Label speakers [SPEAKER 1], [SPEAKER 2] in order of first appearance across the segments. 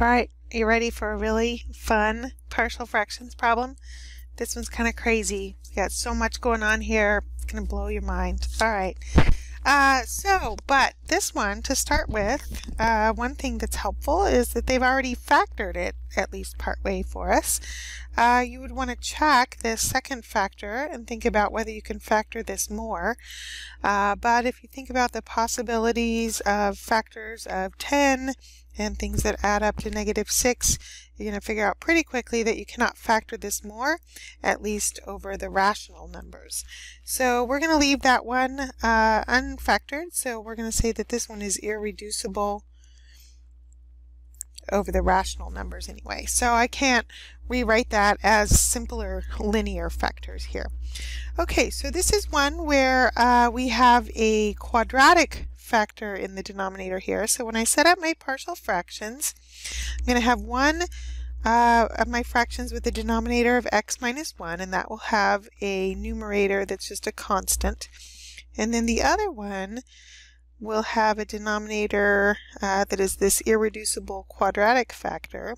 [SPEAKER 1] All right, you ready for a really fun partial fractions problem? This one's kind of crazy. We got so much going on here. It's going to blow your mind. All right. Uh, so, but this one, to start with, uh, one thing that's helpful is that they've already factored it at least partway for us. Uh, you would want to check this second factor and think about whether you can factor this more. Uh, but if you think about the possibilities of factors of 10 and things that add up to negative 6, you're going to figure out pretty quickly that you cannot factor this more, at least over the rational numbers. So we're going to leave that one uh, unfactored, so we're going to say that this one is irreducible over the rational numbers anyway. So I can't rewrite that as simpler linear factors here. Okay, so this is one where uh, we have a quadratic factor in the denominator here. So when I set up my partial fractions, I'm going to have one uh, of my fractions with a denominator of x minus 1, and that will have a numerator that's just a constant. And then the other one will have a denominator uh, that is this irreducible quadratic factor.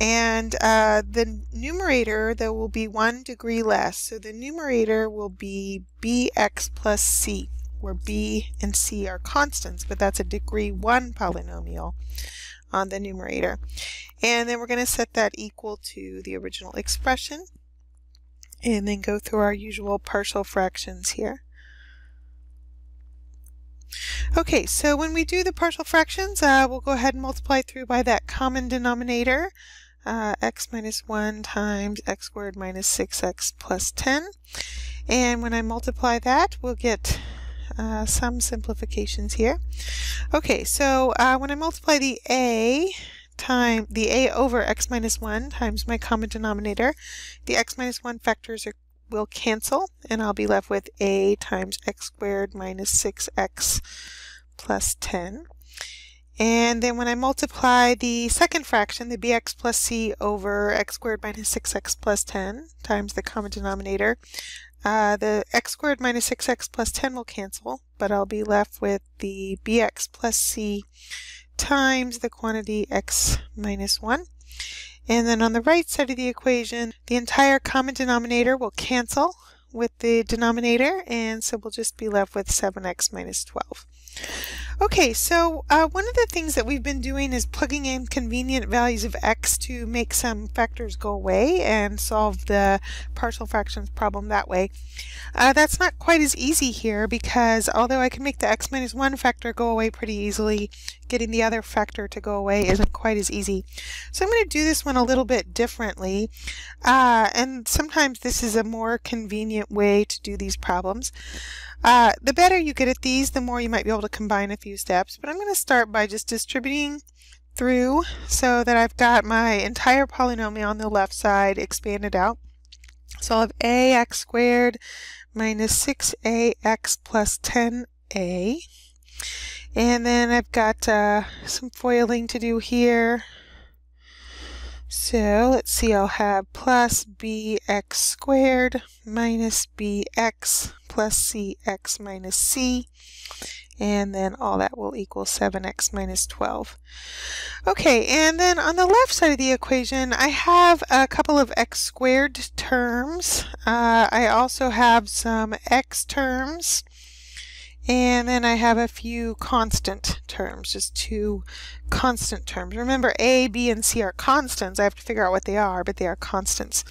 [SPEAKER 1] And uh, the numerator, there will be one degree less. So the numerator will be bx plus c where b and c are constants, but that's a degree 1 polynomial on the numerator. And then we're going to set that equal to the original expression and then go through our usual partial fractions here. Okay, so when we do the partial fractions, uh, we'll go ahead and multiply through by that common denominator, uh, x minus 1 times x squared minus 6x plus 10. And when I multiply that, we'll get uh, some simplifications here. Okay, so uh, when I multiply the a time the a over x minus 1 times my common denominator, the x minus 1 factors are, will cancel, and I'll be left with a times x squared minus 6x plus 10. And then when I multiply the second fraction, the bx plus c over x squared minus 6x plus 10 times the common denominator, uh, the x squared minus 6x plus 10 will cancel, but I'll be left with the bx plus c times the quantity x minus 1. And then on the right side of the equation, the entire common denominator will cancel with the denominator, and so we'll just be left with 7x minus 12. Okay, so uh, one of the things that we've been doing is plugging in convenient values of x to make some factors go away and solve the partial fractions problem that way. Uh, that's not quite as easy here because although I can make the x minus 1 factor go away pretty easily, getting the other factor to go away isn't quite as easy. So I'm going to do this one a little bit differently, uh, and sometimes this is a more convenient way to do these problems. Uh, the better you get at these, the more you might be able to combine a few steps. But I'm going to start by just distributing through so that I've got my entire polynomial on the left side expanded out. So I'll have ax squared minus 6ax plus 10a. And then I've got uh, some FOILing to do here. So let's see, I'll have plus bx squared minus bx plus cx minus c, and then all that will equal 7x minus 12. Okay, and then on the left side of the equation, I have a couple of x squared terms. Uh, I also have some x terms. And then I have a few constant terms, just two constant terms. Remember, A, B, and C are constants. I have to figure out what they are, but they are constants.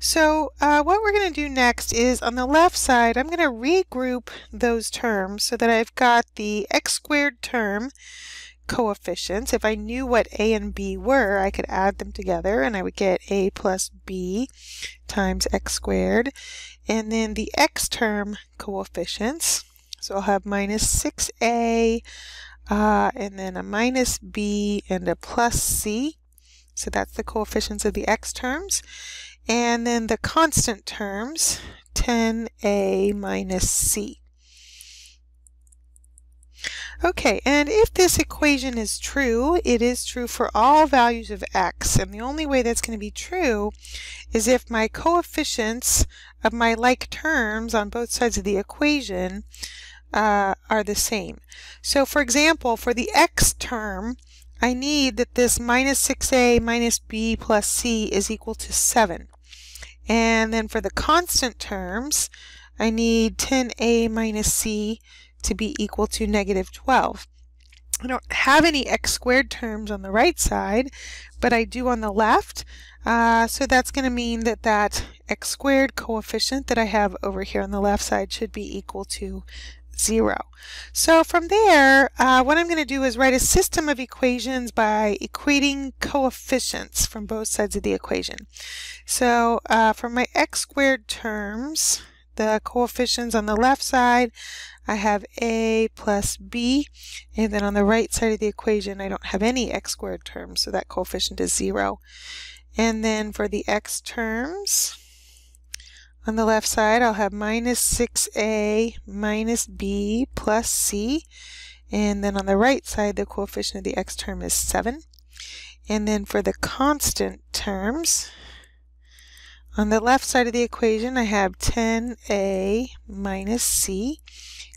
[SPEAKER 1] So uh, what we're going to do next is on the left side, I'm going to regroup those terms so that I've got the x squared term coefficients. If I knew what A and B were, I could add them together and I would get A plus B times x squared. And then the x term coefficients. So I'll have minus 6a, uh, and then a minus b and a plus c. So that's the coefficients of the x terms. And then the constant terms, 10a minus c. Okay, and if this equation is true, it is true for all values of x. And the only way that's going to be true is if my coefficients of my like terms on both sides of the equation uh, are the same. So for example, for the x term, I need that this minus 6a minus b plus c is equal to 7. And then for the constant terms, I need 10a minus c to be equal to negative 12. I don't have any x squared terms on the right side, but I do on the left. Uh, so that's going to mean that that x squared coefficient that I have over here on the left side should be equal to 0. So from there, uh, what I'm going to do is write a system of equations by equating coefficients from both sides of the equation. So uh, for my x squared terms, the coefficients on the left side, I have a plus b, and then on the right side of the equation, I don't have any x squared terms, so that coefficient is 0. And then for the x terms, on the left side, I'll have minus 6a minus b plus c. And then on the right side, the coefficient of the x term is 7. And then for the constant terms, on the left side of the equation, I have 10a minus c.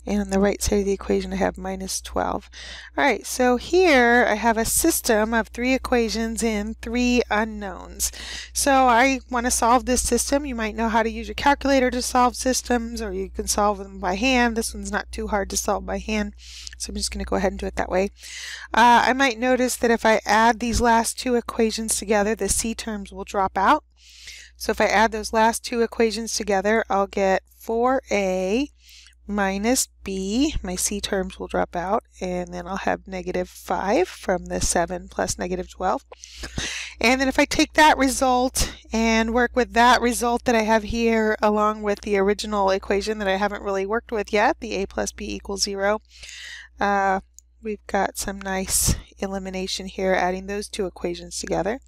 [SPEAKER 1] And on the right side of the equation, I have minus 12. All right, so here I have a system of three equations and three unknowns. So I want to solve this system. You might know how to use your calculator to solve systems, or you can solve them by hand. This one's not too hard to solve by hand, so I'm just going to go ahead and do it that way. Uh, I might notice that if I add these last two equations together, the c terms will drop out. So if I add those last two equations together, I'll get 4a minus b, my c terms will drop out, and then I'll have negative 5 from the 7 plus negative 12. And then if I take that result and work with that result that I have here along with the original equation that I haven't really worked with yet, the a plus b equals 0, uh, we've got some nice elimination here adding those two equations together.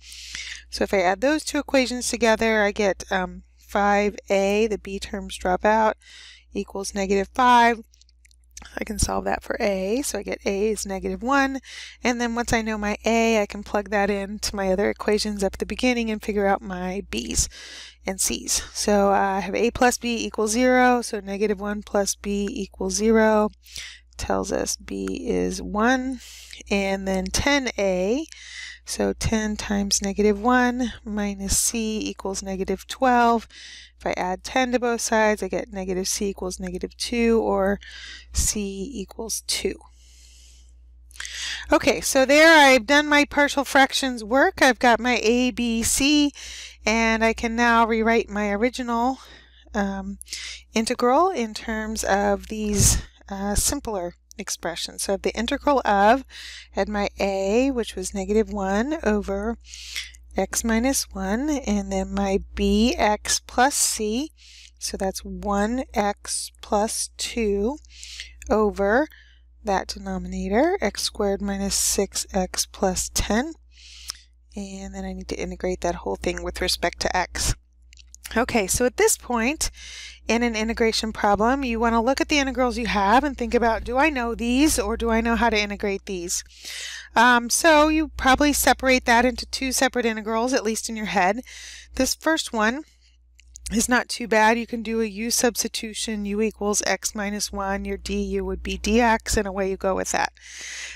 [SPEAKER 1] So if I add those two equations together, I get um, 5a, the b terms drop out, equals negative 5. I can solve that for a, so I get a is negative 1, and then once I know my a, I can plug that into my other equations up at the beginning and figure out my b's and c's. So I have a plus b equals 0, so negative 1 plus b equals 0 tells us b is 1, and then 10a so 10 times negative 1 minus c equals negative 12. If I add 10 to both sides, I get negative c equals negative 2 or c equals 2. Okay, so there I've done my partial fractions work. I've got my a, b, c, and I can now rewrite my original um, integral in terms of these uh, simpler expression. So I have the integral of, had my a, which was negative 1 over x minus 1, and then my bx plus c, so that's 1x plus 2 over that denominator, x squared minus 6x plus 10. And then I need to integrate that whole thing with respect to x. Okay, so at this point in an integration problem, you want to look at the integrals you have and think about, do I know these or do I know how to integrate these? Um, so you probably separate that into two separate integrals, at least in your head. This first one is not too bad. You can do a u substitution, u equals x minus 1. Your du would be dx, and away you go with that.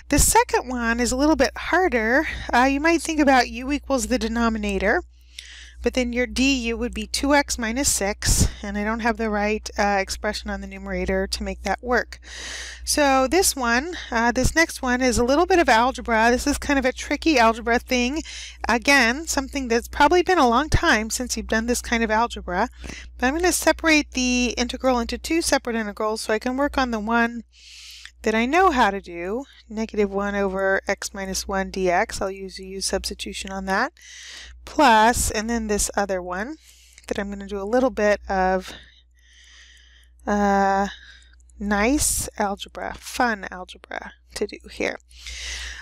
[SPEAKER 1] The second one is a little bit harder. Uh, you might think about u equals the denominator but then your du would be 2x minus 6, and I don't have the right uh, expression on the numerator to make that work. So this one, uh, this next one is a little bit of algebra. This is kind of a tricky algebra thing. Again, something that's probably been a long time since you've done this kind of algebra. But I'm going to separate the integral into two separate integrals so I can work on the one that I know how to do, negative 1 over x minus 1 dx. I'll use a u substitution on that plus, and then this other one that I'm going to do a little bit of uh, nice algebra, fun algebra to do here.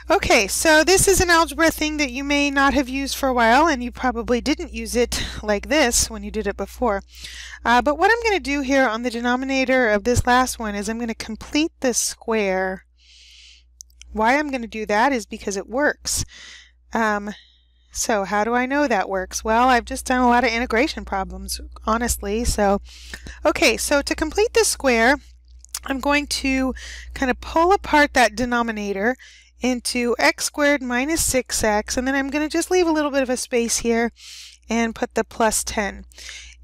[SPEAKER 1] Okay, so this is an algebra thing that you may not have used for a while, and you probably didn't use it like this when you did it before. Uh, but what I'm going to do here on the denominator of this last one is I'm going to complete this square. Why I'm going to do that is because it works. Um, so how do I know that works? Well, I've just done a lot of integration problems, honestly. So, okay, so to complete this square, I'm going to kind of pull apart that denominator into x squared minus 6x, and then I'm going to just leave a little bit of a space here and put the plus 10.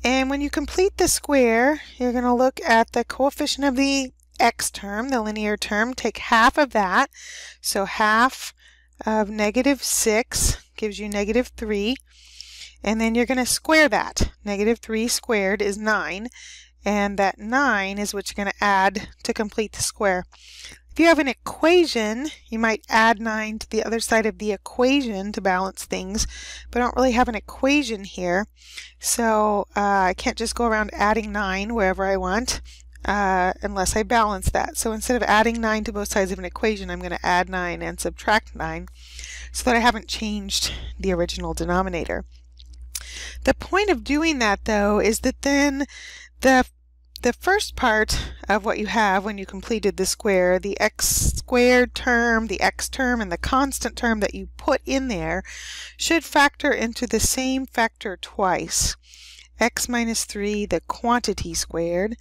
[SPEAKER 1] And when you complete the square, you're going to look at the coefficient of the x term, the linear term, take half of that. So half of negative 6 gives you negative 3. And then you're going to square that. Negative 3 squared is 9. And that 9 is what you're going to add to complete the square. If you have an equation, you might add 9 to the other side of the equation to balance things, but I don't really have an equation here. So uh, I can't just go around adding 9 wherever I want uh, unless I balance that. So instead of adding 9 to both sides of an equation, I'm going to add 9 and subtract 9 so that I haven't changed the original denominator. The point of doing that, though, is that then the the first part of what you have when you completed the square, the x squared term, the x term, and the constant term that you put in there should factor into the same factor twice. x minus 3, the quantity squared,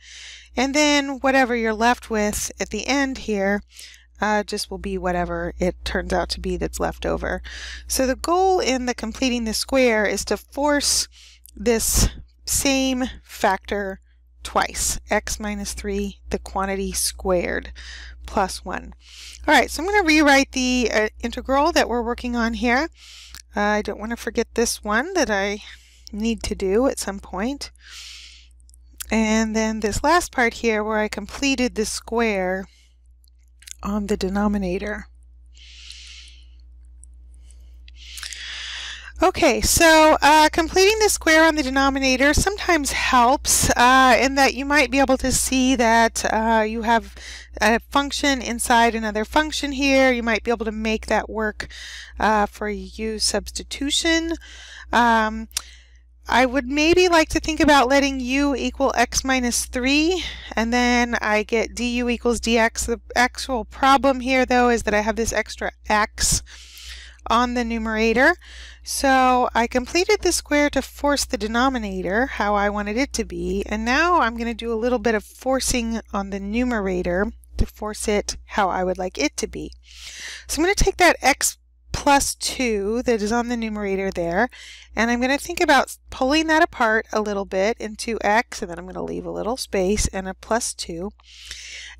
[SPEAKER 1] and then whatever you're left with at the end here uh, just will be whatever it turns out to be that's left over. So the goal in the completing the square is to force this same factor twice, x minus 3, the quantity squared, plus 1. All right, so I'm going to rewrite the uh, integral that we're working on here. Uh, I don't want to forget this one that I need to do at some point. And then this last part here where I completed the square on the denominator. Okay, so uh, completing the square on the denominator sometimes helps uh, in that you might be able to see that uh, you have a function inside another function here. You might be able to make that work uh, for u substitution. Um, I would maybe like to think about letting u equal x minus 3 and then I get du equals dx. The actual problem here though is that I have this extra x on the numerator. So I completed the square to force the denominator how I wanted it to be, and now I'm going to do a little bit of forcing on the numerator to force it how I would like it to be. So I'm going to take that x plus 2 that is on the numerator there, and I'm going to think about pulling that apart a little bit into x, and then I'm going to leave a little space and a plus 2.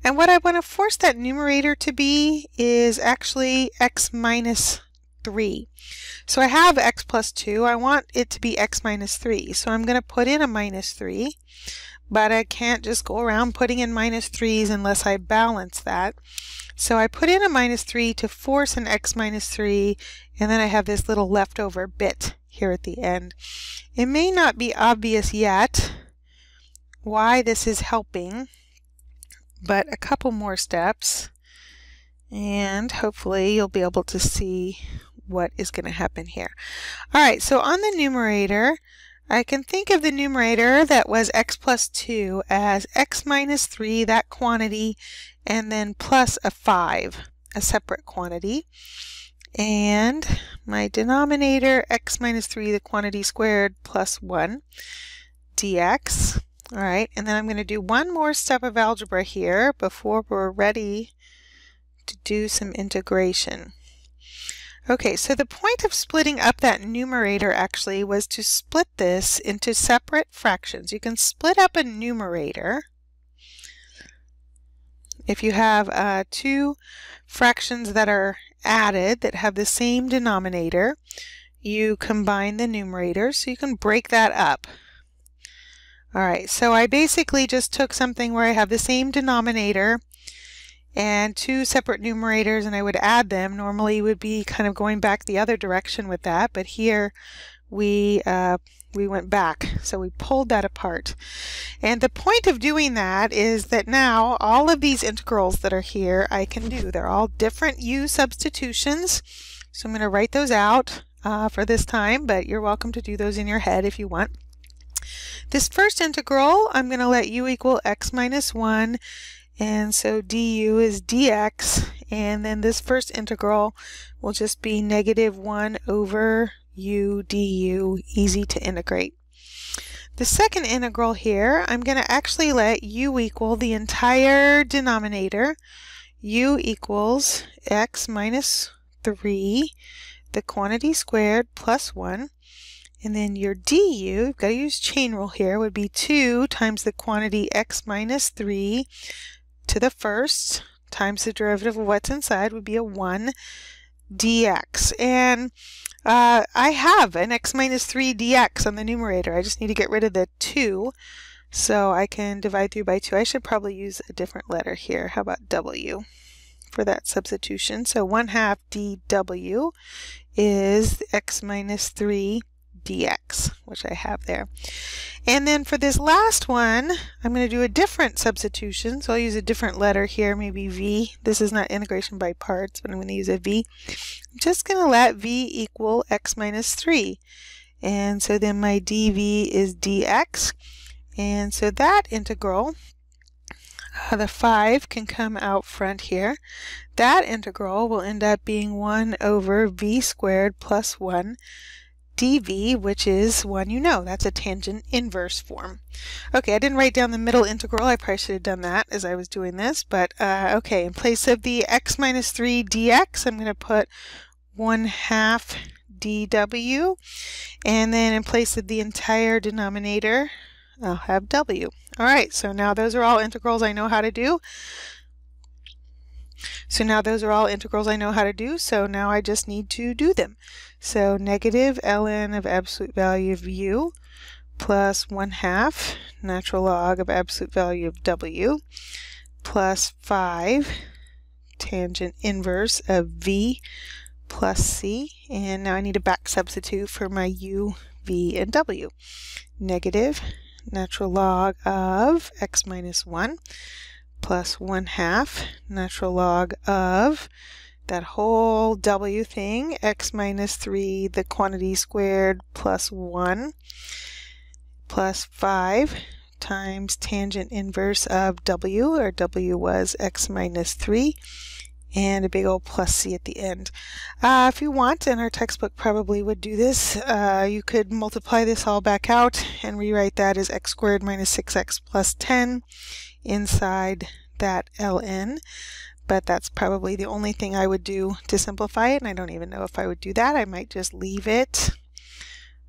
[SPEAKER 1] And what I want to force that numerator to be is actually x minus 3. So I have x plus 2. I want it to be x minus 3. So I'm going to put in a minus 3. But I can't just go around putting in minus 3's unless I balance that. So I put in a minus 3 to force an x minus 3. And then I have this little leftover bit here at the end. It may not be obvious yet why this is helping. But a couple more steps and hopefully you'll be able to see what is going to happen here. All right, so on the numerator, I can think of the numerator that was x plus 2 as x minus 3, that quantity, and then plus a 5, a separate quantity. And my denominator, x minus 3, the quantity squared, plus 1, dx. All right, and then I'm going to do one more step of algebra here before we're ready to do some integration. Okay, so the point of splitting up that numerator actually was to split this into separate fractions. You can split up a numerator if you have uh, two fractions that are added that have the same denominator. You combine the numerators, so you can break that up. All right, so I basically just took something where I have the same denominator and two separate numerators and I would add them. Normally would be kind of going back the other direction with that, but here we uh, we went back. So we pulled that apart. And the point of doing that is that now all of these integrals that are here I can do. They're all different u substitutions. So I'm going to write those out uh, for this time, but you're welcome to do those in your head if you want. This first integral, I'm going to let u equal x minus 1 and so du is dx, and then this first integral will just be negative 1 over u du, easy to integrate. The second integral here, I'm going to actually let u equal the entire denominator, u equals x minus 3, the quantity squared plus 1. And then your du, you've got to use chain rule here, would be 2 times the quantity x minus 3 to the first times the derivative of what's inside would be a 1 dx. And uh, I have an x minus 3 dx on the numerator. I just need to get rid of the 2 so I can divide through by 2. I should probably use a different letter here. How about w for that substitution? So 1 half dw is x minus 3 dx, which I have there. And then for this last one, I'm going to do a different substitution. So I'll use a different letter here, maybe v. This is not integration by parts, but I'm going to use a v. I'm just going to let v equal x minus 3. And so then my dv is dx. And so that integral, uh, the 5 can come out front here. That integral will end up being 1 over v squared plus 1 dv, which is one you know. That's a tangent inverse form. Okay, I didn't write down the middle integral. I probably should have done that as I was doing this. But uh, okay, in place of the x minus 3 dx, I'm going to put 1 half dw. And then in place of the entire denominator, I'll have w. All right, so now those are all integrals I know how to do. So now those are all integrals I know how to do, so now I just need to do them. So negative ln of absolute value of u plus 1 half natural log of absolute value of w plus 5 tangent inverse of v plus c. And now I need a back substitute for my u, v, and w. Negative natural log of x minus 1 plus 1 half natural log of that whole w thing, x minus 3, the quantity squared plus 1 plus 5 times tangent inverse of w, or w was x minus 3, and a big old plus c at the end. Uh, if you want, and our textbook probably would do this, uh, you could multiply this all back out and rewrite that as x squared minus 6x plus 10 inside that ln, but that's probably the only thing I would do to simplify it, and I don't even know if I would do that. I might just leave it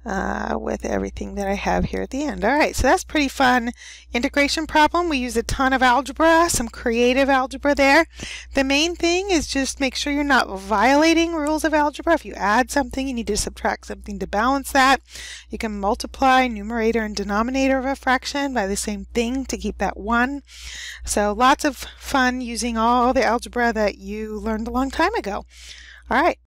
[SPEAKER 1] uh, with everything that I have here at the end. All right, so that's pretty fun integration problem. We use a ton of algebra, some creative algebra there. The main thing is just make sure you're not violating rules of algebra. If you add something, you need to subtract something to balance that. You can multiply numerator and denominator of a fraction by the same thing to keep that one. So lots of fun using all the algebra that you learned a long time ago. All right.